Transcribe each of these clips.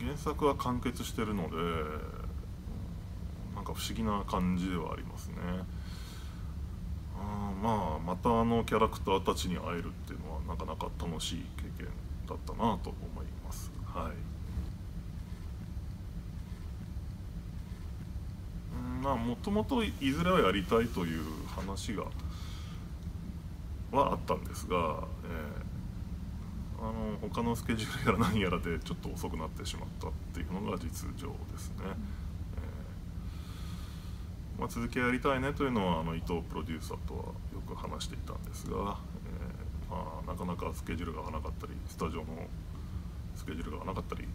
原作は完結してるのでなんか不思議な感じではありますね。あまあまたあのキャラクターたちに会えるっていうのはなかなか楽しい経験だったなと思います。はい。まあもともといずれはやりたいという話がはあったんですが、えーあの他のスケジュールやら何やらでちょっと遅くなってしまったっていうのが実情ですね、えー、まあ、続きやりたいねというのはあの伊藤プロデューサーとはよく話していたんですが、えー、まあ、なかなかスケジュールが合わなかったりスタジオのスケジュールが合わなかったり、え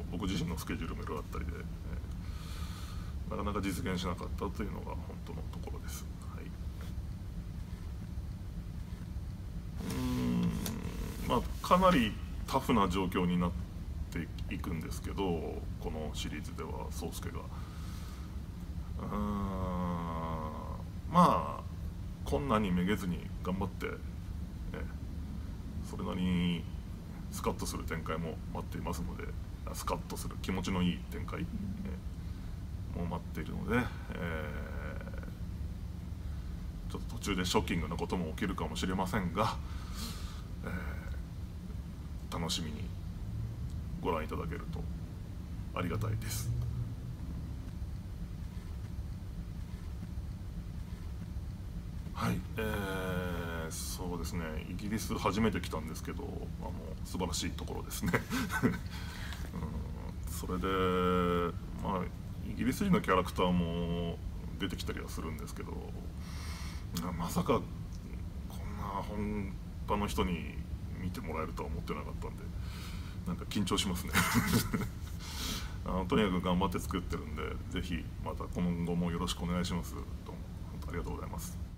ー、僕自身のスケジュールもいろいろあったりで、えなかなか実現しなかったというのが本当のところです。まあ、かなりタフな状況になっていくんですけどこのシリーズでは宗介が。うんまあ困難にめげずに頑張って、ね、それなりにスカッとする展開も待っていますのでスカッとする気持ちのいい展開、も待っているので、えー、ちょっと途中でショッキングなことも起きるかもしれませんが、楽しみにご覧いただけるとありがたいです。はい、えー、そうですねイギリス初めて来たんですけどあの素晴らしいところですね うん、それでまあイギリス人のキャラクターも出てきたりはするんですけどまさかこんな本場の人に見てもらえるとは思ってなかったんでなんか緊張しますね。あのとにかく頑張って作ってるんで是非また今後もよろしくお願いします。どうも本当ありがとうございます。